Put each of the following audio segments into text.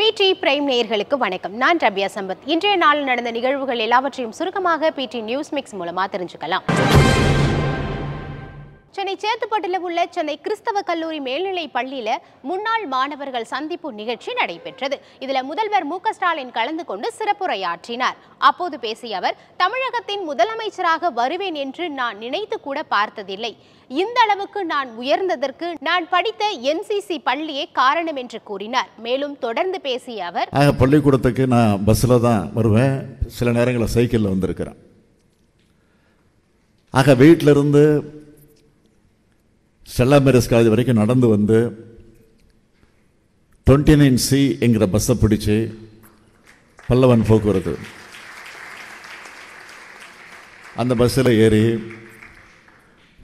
பிடி பிரைம் நேயர்களுக்கு வணக்கம். நான் ரபியா சம்பத். இன்றைய நாள் நடந்த நிகழ்வுகள் எல்லாவற்றையும் சுருக்கமாக பிடி நியூஸ் மிக்ஸ் மூலமா தெரிஞ்சுக்கலாம். சென்னை சேத்துப்பட்டில் உள்ள சென்னை கிறிஸ்தவ கல்லூரி மேல்நிலை பள்ளியில முன்னாள் மாணவர்கள் சந்திப்பு நிகழ்ச்சி நடைபெற்றது. இதுல முதல்வர் மு ஸ்டாலின் கலந்து கொண்டு சிறப்புரையாற்றினார். அப்போது பேசிய அவர் தமிழகத்தின் முதலமைச்சராக வருவேன் என்று நான் நினைத்து கூட பார்த்ததில்லை. இந்த அளவுக்கு நான் உயர்ந்ததற்கு நான் படித்த என்சிசி பள்ளியே காரணம் என்று கூறினார். மேலும் தொடர்ந்து பேசிய அவர் பள்ளிக்கூடத்துக்கு நான் பஸ்ஸில் தான் வருவேன். சில நேரங்களில் சைக்கிளில் வந்திருக்கிறேன். ஆக வீட்டிலிருந்து ஸ்டெல்லா மேரஸ் காலேஜ் வரைக்கும் நடந்து வந்து டுவெண்ட்டி நைன் சி என்கிற பஸ்ஸை பிடிச்சி பல்லவன் போக்குவரத்து. அந்த பஸ்ஸில் ஏறி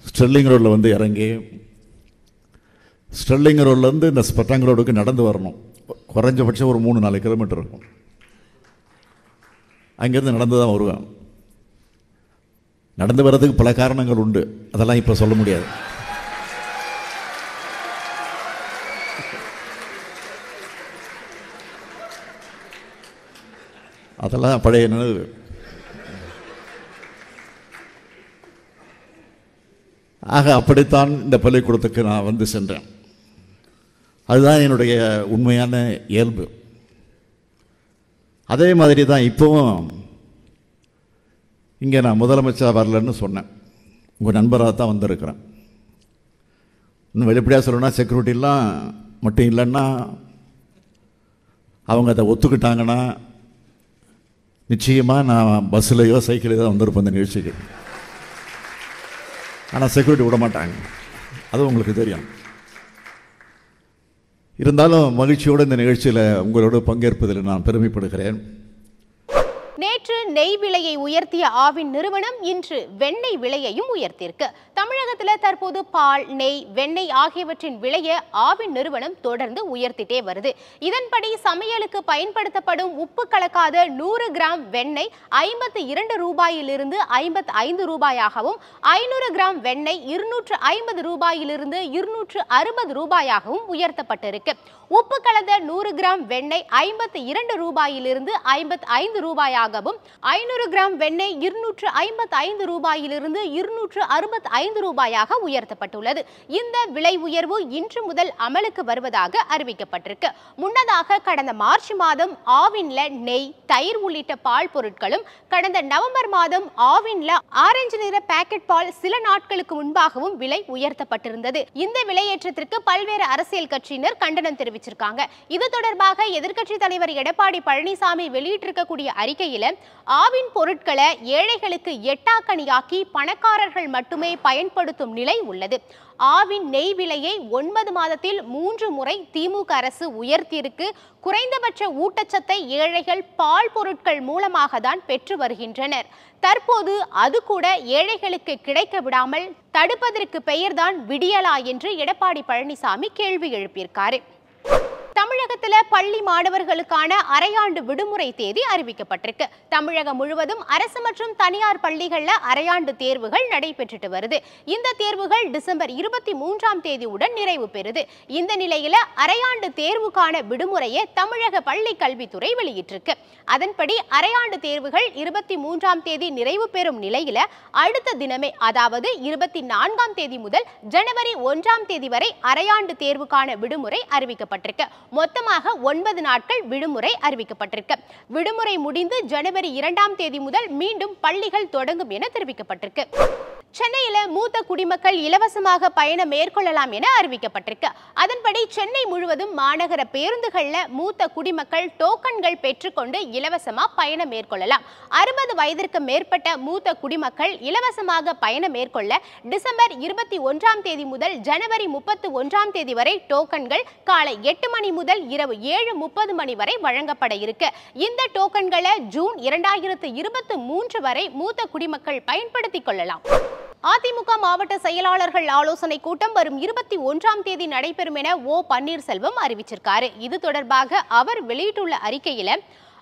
ஸ்டெர்லிங் ரோட்டில் வந்து இறங்கி ஸ்டெர்லிங் ரோட்லேருந்து இந்த ஸ்பெட்டாங் ரோடுக்கு நடந்து வரணும். குறைஞ்சபட்சம் ஒரு மூணு நாலு கிலோமீட்டர் இருக்கும். அங்கேருந்து நடந்து தான் வருவேன். நடந்து வர்றதுக்கு பல காரணங்கள் உண்டு. அதெல்லாம் இப்போ சொல்ல முடியாது. அதெல்லாம் பழைய நினைவு. ஆக அப்படித்தான் இந்த பள்ளிக்கூடத்துக்கு நான் வந்து சென்றேன். அதுதான் என்னுடைய உண்மையான இயல்பு. அதே மாதிரி தான் இப்போவும் இங்கே நான் முதலமைச்சர் வரலன்னு சொன்னேன். உங்கள் நண்பராக தான் வந்திருக்கிறேன். இன்னும் வெளிப்படையாக சொல்லணும்னா செக்யூரிட்டிலாம் மட்டும் இல்லைன்னா அவங்க அதை ஒத்துக்கிட்டாங்கன்னா நிச்சயமாக நான் பஸ்ஸிலையோ சைக்கிளையோ தான் வந்திருப்பேன் இந்த நிகழ்ச்சிக்கு. ஆனால் செக்யூரிட்டி விட மாட்டாங்க. அது உங்களுக்கு தெரியும். இருந்தாலும் மகிழ்ச்சியோடு இந்த நிகழ்ச்சியில் உங்களோடு பங்கேற்பதில் நான் பெருமைப்படுகிறேன். நேற்று நெய் விலையை உயர்த்திய ஆவின் நிறுவனம் இன்று வெண்ணெய் விலையையும் உயர்த்தியிருக்கு. தமிழகத்தில் தற்போது பால் நெய் வெண்ணெய் ஆகியவற்றின் விலையை ஆவின் நிறுவனம் தொடர்ந்து உயர்த்திட்டே வருது. இதன்படி சமையலுக்கு பயன்படுத்தப்படும் உப்பு கலக்காத நூறு கிராம் வெண்ணெய் ஐம்பத்தி இரண்டு ரூபாயிலிருந்து ஐம்பத்தி ஐந்து ரூபாயாகவும் ஐநூறு கிராம் வெண்ணெய் இருநூற்று ஐம்பது ரூபாயிலிருந்து இருநூற்று அறுபது ரூபாயாகவும் உயர்த்தப்பட்டிருக்கு. உப்பு கலந்த நூறு கிராம் வெண்ணெய் ஐம்பத்தி இரண்டு ரூபாயிலிருந்து ஐம்பத்தி ஐந்து ரூபாயாக ரூபாயாகவும் ஐநூறு கிராம் வெண்ணெய் இருநூற்று ஐம்பத்தி ஐந்து ரூபாயிலிருந்து இருநூற்று அறுபத்தி ஐந்து ரூபாயாக உயர்த்தப்பட்டுள்ளது. இந்த விலை உயர்வு இன்று முதல் அமலுக்கு வருவதாக அறிவிக்கப்பட்டிருக்கு. முன்னதாக கடந்த மார்ச் மாதம் ஆவின்ல நெய் தயிர் உள்ளிட்ட பால் பொருட்களும் கடந்த நவம்பர் மாதம் ஆவின்ல ஆரஞ்சு நிற பாக்கெட் பால் சில நாட்களுக்கு முன்பாகவும் விலை உயர்த்தப்பட்டிருந்தது. இந்த விலையேற்றத்திற்கு பல்வேறு அரசியல் கட்சியினர் கண்டனம் தெரிவிச்சிருக்காங்க. இது தொடர்பாக எதிர்க்கட்சி தலைவர் எடப்பாடி பழனிசாமி வெளியிட்டிருக்கக்கூடிய அறிக்கையில் ஆவின் பொருட்களை ஏழைகளுக்கு எட்டாக்கணியாக்கி பணக்காரர்கள் மட்டுமே பயன்படுத்தும் நிலை உள்ளது. ஆவின் நெய் விலையை ஒன்பது மாதத்தில் மூன்று முறை திமுக அரசு உயர்த்தியிருக்கு. குறைந்தபட்ச ஊட்டச்சத்தை ஏழைகள் பால் பொருட்கள் மூலமாக தான் பெற்று வருகின்றனர். தற்போது அது கூட ஏழைகளுக்கு கிடைக்க விடாமல் தடுப்பதற்கு பெயர்தான் விடியலா என்று எடப்பாடி பழனிசாமி கேள்வி எழுப்பியிருக்காரு. தமிழகத்துல பள்ளி மாணவர்களுக்கான அரையாண்டு விடுமுறை தேதி அறிவிக்கப்பட்டிருக்கு. தமிழகம் முழுவதும் அரசு மற்றும் தனியார் பள்ளிகள்ல அரையாண்டு தேர்வுகள் நடைபெற்றுட்டு வருது. இந்த தேர்வுகள் டிசம்பர் இருபத்தி மூன்றாம் தேதியுடன் நிறைவு பெறுது. இந்த நிலையில அரையாண்டு தேர்வுக்கான விடுமுறையை தமிழக பள்ளி கல்வித்துறை வெளியிட்டிருக்கு. அதன்படி அரையாண்டு தேர்வுகள் இருபத்தி மூன்றாம் தேதி நிறைவு பெறும் நிலையில அடுத்த தினமே அதாவது இருபத்தி நான்காம் தேதி முதல் ஜனவரி ஒன்றாம் தேதி வரை அரையாண்டு தேர்வுக்கான விடுமுறை அறிவிக்கப்பட்டிருக்கு. மொத்தமாக ஒன்பது நாட்கள் விடுமுறை அறிவிக்கப்பட்டிருக்கு. விடுமுறை முடிந்து ஜனவரி இரண்டாம் தேதி முதல் மீண்டும் பள்ளிகள் தொடங்கும் என தெரிவிக்கப்பட்டிருக்கு. சென்னையில மூத்த குடிமக்கள் இலவசமாக பயணம் மேற்கொள்ளலாம் என அறிவிக்கப்பட்டிருக்கு. அதன்படி சென்னை முழுவதும் மாநகர பேருந்துகள்ல மூத்த குடிமக்கள் டோக்கன்கள் பெற்றுக்கொண்டு இலவசமா பயணம் மேற்கொள்ளலாம். அறுபது வயதிற்கு மேற்பட்ட மூத்த குடிமக்கள் இலவசமாக பயணம் மேற்கொள்ள டிசம்பர் இருபத்தி ஒன்றாம் தேதி முதல் ஜனவரி முப்பத்தி ஒன்றாம் தேதி வரை டோக்கன்கள் காலை எட்டு மணி முதல் இரவு ஏழு முப்பது மணி வரை வழங்கப்பட இருக்கு. இந்த டோக்கன்களை ஜூன் இரண்டாயிரத்து இருபத்தி மூன்று வரை மூத்த குடிமக்கள் பயன்படுத்திக் கொள்ளலாம். அதிமுக மாவட்ட செயலாளர்கள் ஆலோசனை கூட்டம் வரும் இருபத்தி ஒன்றாம் தேதி நடைபெறும் என ஓ பன்னீர்செல்வம் அறிவிச்சிருக்காரு. இது தொடர்பாக அவர் வெளியிட்டுள்ள அறிக்கையில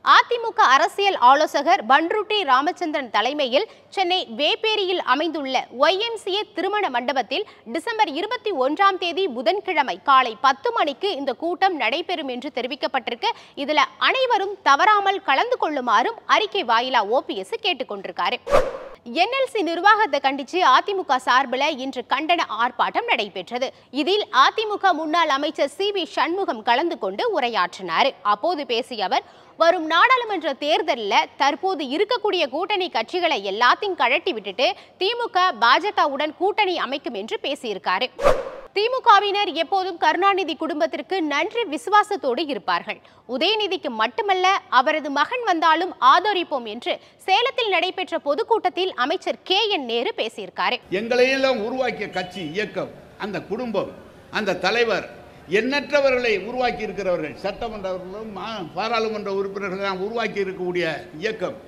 அதிமுக அரசியல் ஆலோசகர் பன்ருட்டி ராமச்சந்திரன் தலைமையில் சென்னை வேப்பேரியில் அமைந்துள்ள ஒய்எம்சிஏ திருமண மண்டபத்தில் டிசம்பர் இருபத்தி ஒன்றாம் தேதி புதன்கிழமை காலை பத்து மணிக்கு இந்த கூட்டம் நடைபெறும் என்று தெரிவிக்கப்பட்டிருக்கு. இதுல அனைவரும் தவறாமல் கலந்து கொள்ளுமாறும் அறிக்கை வாயிலா ஓபிஎஸ் கேட்டுக்கொண்டிருக்காரு என்எல்சி நிர்வாகத்தை கண்டித்து அதிமுக சார்பில் இன்று கண்டன ஆர்ப்பாட்டம் நடைபெற்றது. இதில் அதிமுக முன்னாள் அமைச்சர் சி வி சண்முகம் கலந்து கொண்டு உரையாற்றினார். அப்போது பேசிய அவர் வரும் நாடாளுமன்ற தேர்தலில் தற்போது இருக்கக்கூடிய கூட்டணி கட்சிகளை எல்லாத்தையும் கழட்டி விட்டுட்டு திமுக பாஜகவுடன் கூட்டணி அமைக்கும் என்று பேசியிருக்காரு. திமுகவினர் எப்போதும் கருணாநிதி குடும்பத்திற்கு நன்றி விசுவாசத்தோடு இருப்பார்கள். உதயநிதிக்கு மட்டுமல்ல அவரது மகன் வந்தாலும் ஆதரிப்போம் என்று சேலத்தில் நடைபெற்ற பொதுக்கூட்டத்தில் அமைச்சர் கே என் நேரு பேசியிருக்காரு. எங்களையெல்லாம் உருவாக்கிய கட்சி இயக்கம் அந்த குடும்பம் அந்த தலைவர் எண்ணற்றவர்களை உருவாக்கி இருக்கிறவர்கள் சட்டமன்றவர்களும் பாராளுமன்ற உறுப்பினர்கள் உருவாக்கி இருக்கக்கூடிய இயக்கம்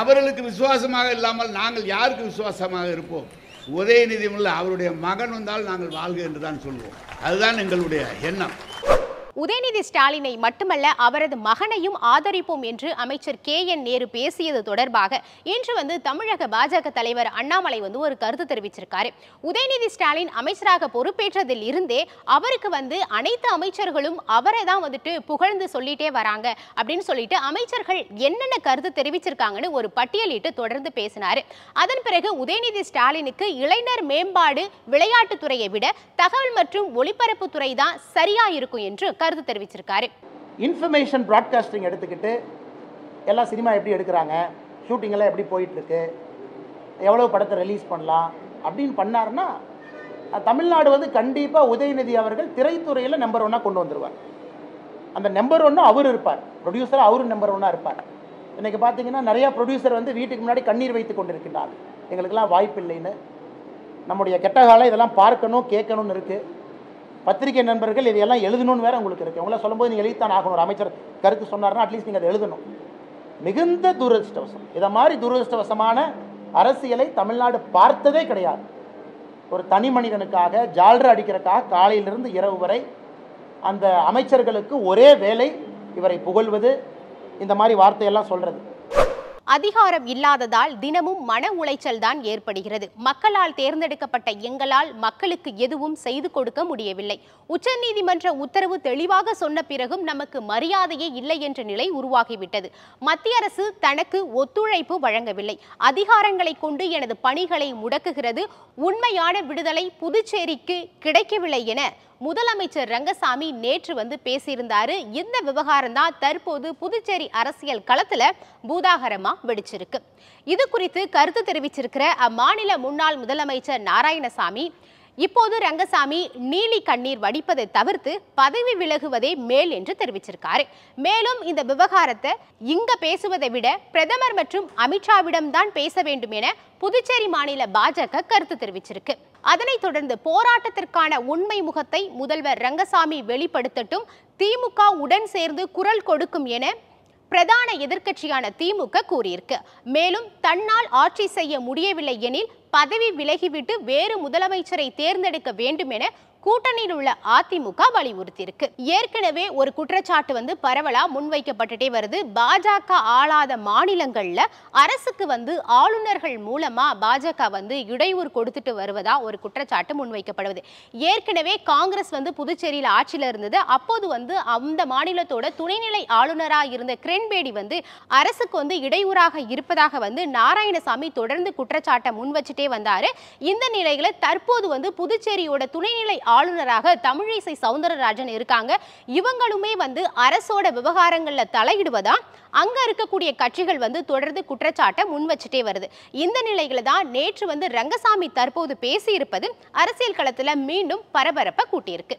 அவர்களுக்கு விசுவாசமாக இல்லாமல் நாங்கள் யாருக்கு விசுவாசமாக இருப்போம்? உதயநிதி அவருடைய மகன் வந்தால் நாங்கள் வாழ்க என்று தான் சொல்வோம். அதுதான் எங்களுடைய எண்ணம். உதயநிதி ஸ்டாலினை மட்டுமல்ல அவரது மகனையும் ஆதரிப்போம் என்று அமைச்சர் கே என் நேரு பேசியது தொடர்பாக இன்று வந்து தமிழக பாஜக தலைவர் அண்ணாமலை வந்து ஒரு கருத்து தெரிவிச்சிருக்காரு. உதயநிதி ஸ்டாலின் அமைச்சராக பொறுப்பேற்றதில் இருந்தே அவருக்கு வந்து அனைத்து அமைச்சர்களும் அவரை தான் வந்துட்டு புகழ்ந்து சொல்லிட்டே வராங்க அப்படின்னு சொல்லிட்டு அமைச்சர்கள் என்னென்ன கருத்து தெரிவிச்சிருக்காங்கன்னு ஒரு பட்டியலிட்டு தொடர்ந்து பேசினாரு. அதன் பிறகு உதயநிதி ஸ்டாலினுக்கு இளைஞர் மேம்பாடு விளையாட்டுத்துறையை விட தகவல் மற்றும் ஒலிபரப்புத்துறை தான் சரியா இருக்கும் என்று கருத்து தெரிவிச்சிருக்காரு. இன்ஃபர்மேஷன் ப்ராட்காஸ்டிங் எடுத்துக்கிட்டு எல்லாம் சினிமா எப்படி எடுக்கிறாங்க ஷூட்டிங்கெல்லாம் எப்படி போயிட்டுருக்கு எவ்வளோ படத்தை ரிலீஸ் பண்ணலாம் அப்படின்னு பண்ணாருன்னா தமிழ்நாடு வந்து கண்டிப்பாக உதயநிதி அவர்கள் திரைத்துறையில் நம்பர் ஒன்னாக கொண்டு வந்துருவார். அந்த நம்பர் ஒன்னும் அவர் இருப்பார். ப்ரொடியூசராக அவரும் நம்பர் ஒன்னாக இருப்பார். இன்றைக்கி பார்த்தீங்கன்னா நிறையா ப்ரொடியூசர் வந்து வீட்டுக்கு முன்னாடி கண்ணீர் வைத்து கொண்டிருக்கின்றார் எங்களுக்கெல்லாம் வாய்ப்பு இல்லைன்னு நம்முடைய கெட்ட காலம் இதெல்லாம் பார்க்கணும் கேட்கணும்னு இருக்குது பத்திரிகை நண்பர்கள் இதையெல்லாம் எழுதணும்னு வேற உங்களுக்கு இருக்கு. உங்களை சொல்லும்போது நீங்கள் எழுதித்தான் ஆகணும். ஒரு அமைச்சர் கருத்து சொன்னார்னா அட்லீஸ்ட் நீங்கள் அதை எழுதணும். மிகுந்த துரதிருஷ்டவசம். இதை மாதிரி துரதிருஷ்டவசமான அரசியலை தமிழ்நாடு பார்த்ததே கிடையாது. ஒரு தனி மனிதனுக்காக ஜால்ரு அடிக்கிறக்காக காலையிலிருந்து இரவு வரை அந்த அமைச்சர்களுக்கு ஒரே வேலை இவரை புகழ்வது இந்த மாதிரி வார்த்தையெல்லாம் சொல்கிறது அதிகாரம் இல்லாததால் தினமும் மன உளைச்சல் தான் ஏற்படுகிறது. மக்களால் தேர்ந்தெடுக்கப்பட்ட எங்களால் மக்களுக்கு எதுவும் செய்து கொடுக்க முடியவில்லை. உச்சநீதிமன்ற உத்தரவு தெளிவாக சொன்ன பிறகும் நமக்கு மரியாதையே இல்லை என்ற நிலை உருவாகிவிட்டது. மத்திய அரசு தனக்கு ஒத்துழைப்பு வழங்கவில்லை. அதிகாரங்களை கொண்டு எனது பணிகளை முடக்குகிறது. உண்மையான விடுதலை புதுச்சேரிக்கு கிடைக்கவில்லை என முதலமைச்சர் ரங்கசாமி நேற்று வந்து பேசியிருந்தாரு. இந்த விவகாரம் தான் தற்போது புதுச்சேரி அரசியல் களத்துல பூதாகரமா வெடிச்சிருக்கு. இது குறித்து கருத்து தெரிவிச்சிருக்கிற அம்மாநில முன்னாள் முதலமைச்சர் நாராயணசாமி இப்போது ரங்கசாமி நீலி கண்ணீர் வடிப்பதை தவிர்த்து பதவி விலகுவதே மேல் என்று தெரிவிச்சிருக்காரு. மேலும் இந்த விவகாரத்தை இங்க பேசுவதை விட பிரதமர் மற்றும் அமித்ஷாவிடம் தான் பேச வேண்டும் என புதுச்சேரி மாநில பாஜக கருத்து தெரிவிச்சிருக்கு. அதனைத் தொடர்ந்து போராட்டத்திற்கான உண்மை முகத்தை முதல்வர் ரங்கசாமி வெளிப்படுத்தட்டும். திமுக உடன் சேர்ந்து குரல் கொடுக்கும் என பிரதான எதிர்க்கட்சியான திமுக கூறியிருக்கு. மேலும் தன்னால் ஆட்சி செய்ய முடியவில்லை எனில் பதவி விலகிவிட்டு வேறு முதலமைச்சரை தேர்ந்தெடுக்க வேண்டும் என கூட்டணியில் உள்ள அதிமுக வலியுறுத்தியிருக்கு. ஏற்கனவே ஒரு குற்றச்சாட்டு வந்து பரவலா முன்வைக்கப்பட்டுட்டே வருது. பாஜக ஆளாத மாநிலங்கள்ல அரசுக்கு வந்து ஆளுநர்கள் மூலமா பாஜக வந்து இடையூறு கொடுத்துட்டு வருவதா ஒரு குற்றச்சாட்டு முன்வைக்கப்படுவது. ஏற்கனவே காங்கிரஸ் வந்து புதுச்சேரியில் ஆட்சியில் இருந்தது. அப்போது வந்து அந்த மாநிலத்தோட துணைநிலை ஆளுநராக இருந்த கிரண்பேடி வந்து அரசுக்கு வந்து இடையூறாக இருப்பதாக வந்து நாராயணசாமி தொடர்ந்து குற்றச்சாட்டை முன் வச்சுட்டே வந்தாரு. இந்த நிலையில தற்போது வந்து புதுச்சேரியோட துணைநிலை ஆளுநராக தமிழிசை சவுந்தரராஜன் இருக்காங்க. இவங்களுமே வந்து அரசோட விவகாரங்களில் தலையிடுவதா? அங்க இருக்கக்கூடிய கட்சிகள் வந்து தொடர்ந்து குற்றச்சாட்டை முன் வச்சுட்டே வருது. இந்த நிலையில தான் நேற்று வந்து ரங்கசாமி தற்போது பேசியிருப்பது அரசியல் களத்துல மீண்டும் பரபரப்பை கூட்டியிருக்கு.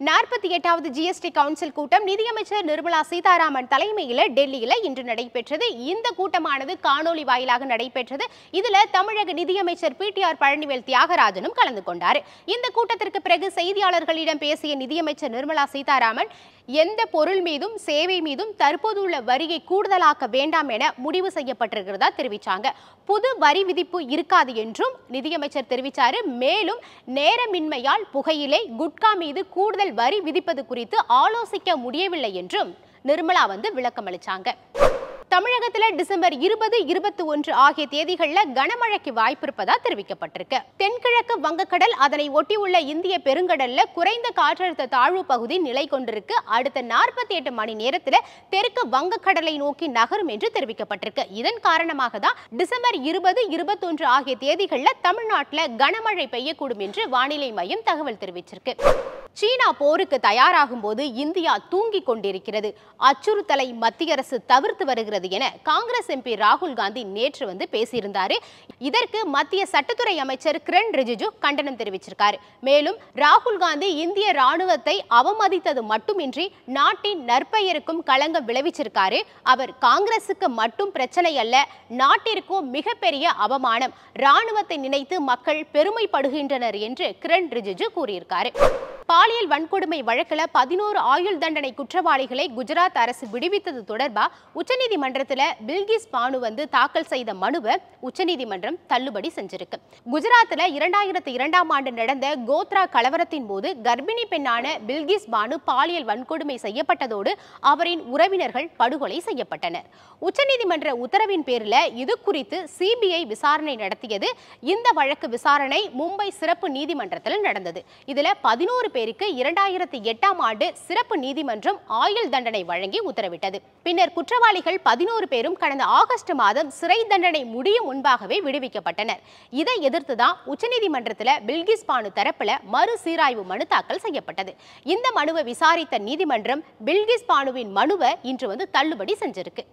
நாற்பத்தி எட்டாவது ஜிஎஸ்டி கவுன்சில் கூட்டம் நிதியமைச்சர் நிர்மலா சீதாராமன் தலைமையில் டெல்லியில் இன்று நடைபெற்றது. இந்த கூட்டமானது காணொலி வாயிலாக நடைபெற்றது. இதுல தமிழக நிதியமைச்சர் பிடிஆர் பழனிவேல் தியாகராஜனும் கலந்து கொண்டார். இந்த கூட்டத்திற்கு பிறகு செய்தியாளர்களிடம் பேசிய நிதியமைச்சர் நிர்மலா சீதாராமன் எந்த பொருள் மீதும் சேவை மீதும் தற்போது உள்ள வரியை கூடுதலாக்க வேண்டாம் என முடிவு செய்யப்பட்டிருக்கிறதா? தெரிவிச்சாங்க. புது வரி விதிப்பு இருக்காது என்றும் நிதியமைச்சர் தெரிவிச்சாரு. மேலும் நேரமின்மையால் புகையிலை குட்கா மீது கூடுதல் வரி விதிப்பது குறித்து ஆலோசிக்க முடியவில்லை என்றும் நிர்மலா வந்து விளக்கம் அளிச்சாங்க தமிழகத்துல டிசம்பர் இருபது இருபத்தி ஒன்று ஆகிய தேதிகள்ல கனமழைக்கு வாய்ப்பு இருப்பதா தெரிவிக்கப்பட்டிருக்கு. தென்கிழக்கு வங்கக்கடல் அதனை ஒட்டியுள்ள இந்திய பெருங்கடல்ல குறைந்த காற்றழுத்த தாழ்வு பகுதி நிலை கொண்டிருக்கு. அடுத்த நாற்பத்தி எட்டு மணி நேரத்தில் தெற்கு வங்கக்கடலை நோக்கி நகரும் என்று தெரிவிக்கப்பட்டிருக்கு. இதன் காரணமாக தான் டிசம்பர் இருபது இருபத்தொன்று ஆகிய தேதிகள்ல தமிழ்நாட்டுல கனமழை பெய்யக்கூடும் என்று வானிலை மையம் தகவல் தெரிவிச்சிருக்கு. சீனா போருக்கு தயாராகும் போது இந்தியா தூங்கிக் கொண்டிருக்கிறது. அச்சுறுத்தலை மத்திய அரசு தவிர்த்து வருகிறது. என காங்கிரஸ் எம்பி ராகுல் காந்தி நேற்று வந்து பேசியிருந்தார். இதற்கு மத்திய சட்டத்துறை அமைச்சர் கிரண் ரிஜிஜு கண்டனம் தெரிவிச்சிருக்காரு. மேலும் ராகுல் காந்தி இந்திய ராணுவத்தை அவமதித்தது மட்டுமின்றி நாட்டின் நற்பெயருக்கும் களங்கம் விளைவிச்சிருக்காரு. அவர் காங்கிரசுக்கு மட்டும் பிரச்சனை அல்ல நாட்டிற்கும் மிகப்பெரிய அவமானம். ராணுவத்தை நினைத்து மக்கள் பெருமைப்படுகின்றனர் என்று கிரண் ரிஜிஜு கூறியிருக்காரு. பாலியல் வன்கொடுமை வழக்கில் பதினோரு ஆயுள் தண்டனை குற்றவாளிகளை குஜராத் அரசு விடுவித்தது தொடர்பாக தொடர்பா நீதிமன்றத்தில் பில்கிஸ் பானு வந்து தாக்கல் செய்த மனுவை உச்சநீதிமன்றம் தள்ளுபடி செஞ்சிருக்கு. குஜராத்தில் இரண்டாயிரத்தி இரண்டாம் ஆண்டு நடந்த கோத்ரா கலவரத்தின் போது கர்ப்பிணி பெண்ணான பில்கிஸ் பானு பாலியல் வன்கொடுமை செய்யப்பட்டதோடு அவரின் உறவினர்கள் படுகொலை செய்யப்பட்டனர். உச்சநீதிமன்ற உத்தரவின் பேரில் இது குறித்து சிபிஐ விசாரணை நடத்தியது. இந்த வழக்கு விசாரணை மும்பை சிறப்பு நீதிமன்றத்தில் நடந்தது. இதில் பதினோரு பேருக்கு இரண்டாயிரத்தி எட்டாம் ஆண்டு சிறப்பு நீதிமன்றம் ஆயுள் தண்டனை வழங்கி உத்தரவிட்டது. பின்னர் குற்றவாளிகள் பதினோரு பேரும் கடந்த ஆகஸ்ட் மாதம் சிறை தண்டனை முடியும் முன்பாகவே விடுவிக்கப்பட்டனர். இதை எதிர்த்துதான் உச்சநீதிமன்றத்தில் பில்கிஸ் பானு தரப்புல மறு சீராய்வு மனு தாக்கல் செய்யப்பட்டது. இந்த மனுவை விசாரித்த நீதிமன்றம் பில்கிஸ் பானுவின் மனுவை இன்று வந்து தள்ளுபடி செஞ்சிருக்கு.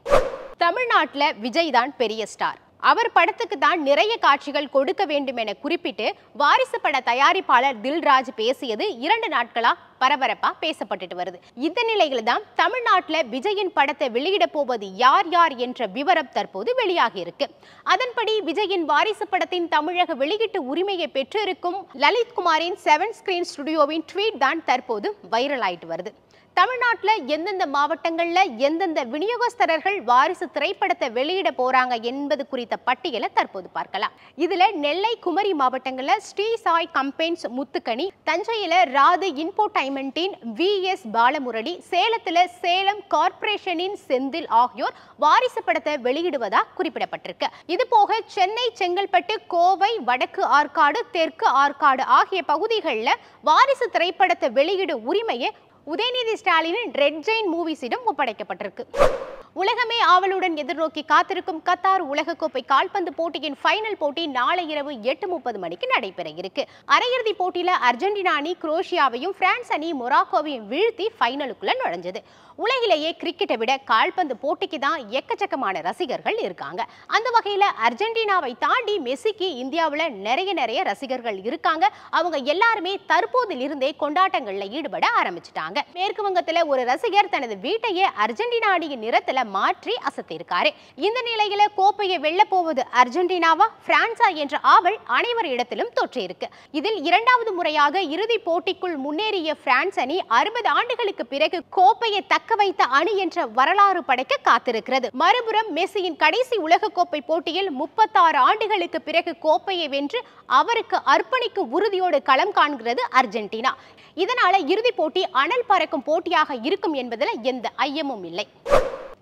தமிழ்நாட்டுல விஜய் தான் பெரிய ஸ்டார். அவர் படத்துக்கு தான் நிறைய காட்சிகள் கொடுக்க வேண்டும் என குறிப்பிட்டு வாரிசு பட தயாரிப்பாளர் தில்ராஜ் பேசியது இரண்டு நாட்களா பரபரப்பா பேசப்பட்டுட்டு வருது. இந்த நிலையில தான் தமிழ்நாட்டில் விஜயின் படத்தை வெளியிட போவது யார் யார் என்ற விவரம் தற்போது வெளியாகி இருக்கு. அதன்படி விஜயின் வாரிசு படத்தின் தமிழக வெளியீட்டு உரிமையை பெற்றிருக்கும் லலித் குமாரின் செவன் ஸ்கிரீன் ஸ்டுடியோவின் ட்வீட் தான் தற்போது வைரல் ஆயிட்டு வருது. தமிழ்நாட்டில் எந்தெந்த மாவட்டங்களில் எந்தெந்த விநியோகஸ்தரர்கள் வாரிசு திரைப்படத்தை வெளியிட போறாங்க என்பது குறித்த பட்டியலை தற்போது பார்க்கலாம். இதுல நெல்லை குமரி மாவட்டங்களில் ஸ்ரீ சாய் கம்பெயின்ஸ் முத்துக்கணி தஞ்சையில ராது இன்போடைன்மெண்டின் வி எஸ் பாலமுரளி சேலத்துல சேலம் கார்ப்பரேஷனின் செந்தில் ஆகியோர் வாரிசு படத்தை வெளியிடுவதா குறிப்பிடப்பட்டிருக்கு. இது போக சென்னை செங்கல்பட்டு கோவை வடக்கு ஆற்காடு தெற்கு ஆற்காடு ஆகிய பகுதிகளில் வாரிசு திரைப்படத்தை வெளியிடும் உரிமையை உதயநிதி ஸ்டாலினின் ரெட் ஜெயின் மூவிஸிடம் ஒப்படைக்கப்பட்டிருக்கு. உலகமே ஆவலுடன் எதிர்நோக்கி காத்திருக்கும் கத்தார் உலகக்கோப்பை கால்பந்து போட்டியின் ஃபைனல் போட்டி நாளை இரவு எட்டு முப்பது மணிக்கு நடைபெற இருக்கு. அரையிறுதி போட்டியில அர்ஜென்டினா அணி குரோஷியாவையும் பிரான்ஸ் அணி மொராக்கோவையும் வீழ்த்தி ஃபைனலுக்குள்ள நுழைஞ்சது. உலகிலேயே கிரிக்கெட்டை விட கால்பந்து போட்டிக்கு தான் எக்கச்சக்கமான ரசிகர்கள் இருக்காங்க. அந்த வகையில அர்ஜென்டினாவை தாண்டி மெஸ்ஸிக்கு இந்தியாவில் நிறைய நிறைய ரசிகர்கள் இருக்காங்க. அவங்க எல்லாருமே தற்போதிலிருந்தே கொண்டாட்டங்கள்ல ஈடுபட ஆரம்பிச்சிட்டாங்க. மேற்கு வங்கத்துல ஒரு ரசிகர் தனது வீட்டையே அர்ஜென்டினா அணியின் நிறத்துல மாற்றி அசத்திருக்காரு. இந்த நிலையில கோப்பையை வெல்ல போவது அர்ஜென்டினாவா பிரான்சா என்ற ஆவல் அனைவர் இடத்திலும் தொற்றியிருக்கு இதில் இரண்டாவது முறையாக இறுதி போட்டிக்குள் முன்னேறிய பிரான்ஸ் அணி அறுபது ஆண்டுகளுக்கு பிறகு கோப்பையை தக்க வைத்த அணி என்ற வரலாறு படைக்க காத்திருக்கிறது. மறுபுறம் மெஸ்ஸியின் கடைசி உலகக்கோப்பை போட்டியில் முப்பத்தாறு ஆண்டுகளுக்கு பிறகு கோப்பையை வென்று அவருக்கு அர்ப்பணிக்கும் உறுதியோடு களம் காண்கிறது அர்ஜென்டினா. இதனால இறுதிப் போட்டி அனல் பறக்கும் போட்டியாக இருக்கும் என்பதில் எந்த ஐயமும் இல்லை.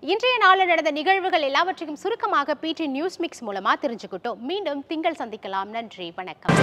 இன்றைய நாளில் நடந்த நிகழ்வுகள் எல்லாவற்றையும் சுருக்கமாக பிடி நியூஸ் மிக்ஸ் மூலமாக தெரிஞ்சுக்கிட்டோம். மீண்டும் திங்கள் சந்திக்கலாம். நன்றி. வணக்கம்.